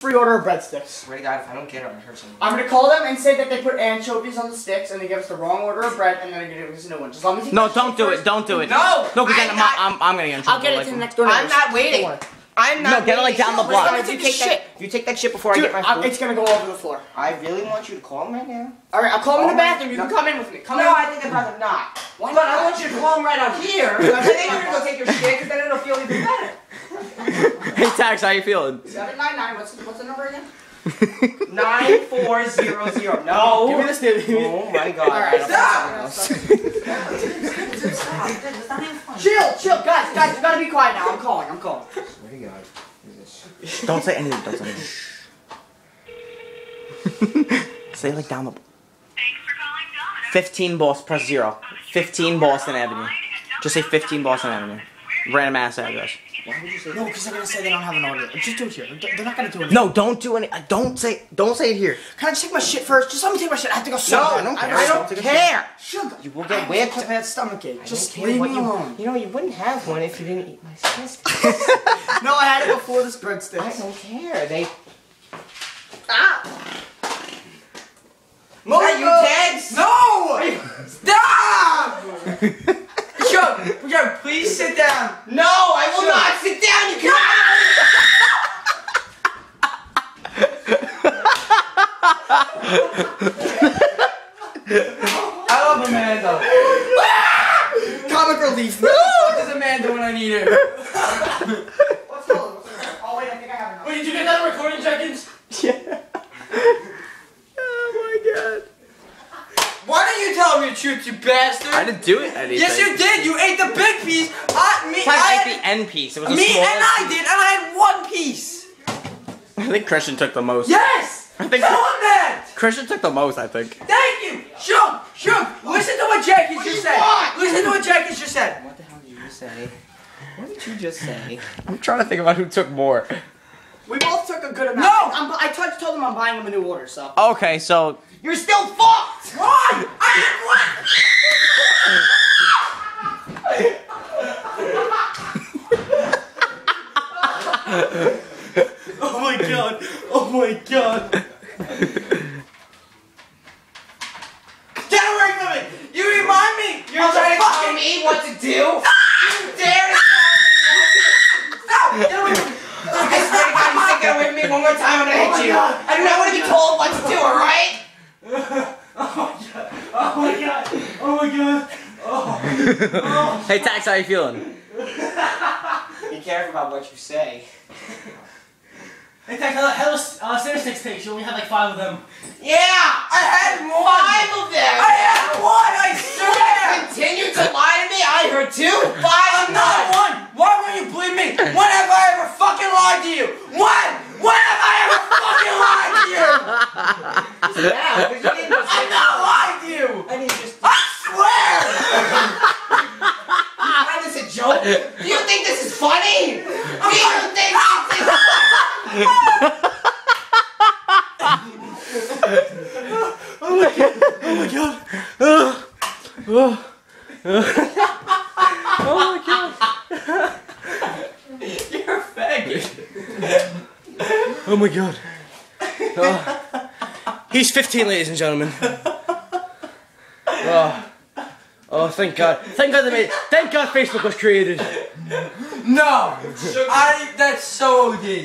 free order of breadsticks. Swear to God, if I don't get it, I'm gonna hurt someone. I'm gonna call them and say that they put anchovies on the sticks and they give us the wrong order of bread and then they're gonna give us a new one. Just let me take No, don't shit do it. Don't do it. No, No, because then I'm I'm, not- I'm, I'm gonna get in trouble. I'll get it like- to the next door I'm not waiting. Don't. I'm not No, get it, like, down the We're block. gonna Dude, take take that. shit. You take that shit before Dude, I get my I- food. it's gonna go over the floor. I really want you to call him right now. Alright, I'll call him in the my- bathroom. You can come in with me. Come no, in. I think I'd rather not. Why but not? I want you to call him right out here. and then you're gonna go take your shit, because then it'll feel even better. Hey, Tax, how you feeling? 799, what's the, what's the number again? Nine four zero zero. No. Give me this, dude. Oh my God. Alright, Stop. stop. Chill, chill, guys, guys, you gotta be quiet now. I'm calling, I'm calling. Swear to God. Shh, don't say anything. Don't say anything. say like down the. Thanks for calling Domino's. 15 Boston, press zero. 15 Boston Avenue. Just say 15 Boston Avenue. Random ass address. Why would you say No, because they're gonna say they don't have an audio. Just do it here. They're not gonna do it. No, don't do any. Don't say. Don't say it here. Can I just take my shit first? Just let me take my shit. I have to go No. I don't care. I I don't care. Sugar. You will I get have whipped. such a bad stomach ache. Just leave what me you, alone. You know, you wouldn't have one if you didn't eat my sister. No, I had it before this I don't care. They. Ah! Are you dead? No! Stop! Yo, yo, please sit down. No, I will not sit down. You I love Amanda. Comic relief. What is Amanda when I need her? What's called? Oh, wait, I think I have enough. Wait, did you get that recording, Jenkins? Yeah. oh my god. Why didn't you tell me the truth, you bastard? I didn't do it. Anything. Yes, you did. You ate the big piece. I, me, Tax I, ate the end piece. It was me small. and I did, and I had one piece. I think Christian took the most. Yes. I think Tell him that. Christian took the most. I think. Thank you! Shug! Shug! Listen to what Jenkins What just you said! want? Listen to what Jenkins just said! What the hell did you just say? What did you just say? I'm trying to think about who took more. We both took a good amount. No! I'm, I touched, told him I'm buying him a new order, so. Okay, so You're still fucked! Why? I had Oh my god. Oh my god. Get away from me! You remind me! You're trying to tell me what to do? you dare to Stop! Get away from me! I swear to God, you say get away from me one more time, I'm gonna hit oh you! I do not want to be told what to do, alright? Oh my god. Oh my god. Oh my god! Oh. oh. hey, Tax, how you feeling? Be careful about what you say. Hey, fact, how, how those uh, center sticks taste? You only had like five of them. Yeah! I had one! Five of them! I had one, I swear! Continue to lie to me, I heard two! Five I'm not one! Why won't you believe me? When have I ever fucking lied to you? When? When have I ever fucking lied to you? yeah, I'm not lying to you! I mean, just... I swear! you find this a joke? Do you think this is funny? Do you think this is You're a faggot. Oh my god. Oh. He's 15, ladies and gentlemen. Oh. Oh, thank God. Thank God they made Thank God Facebook was created. No! I, that's so OD.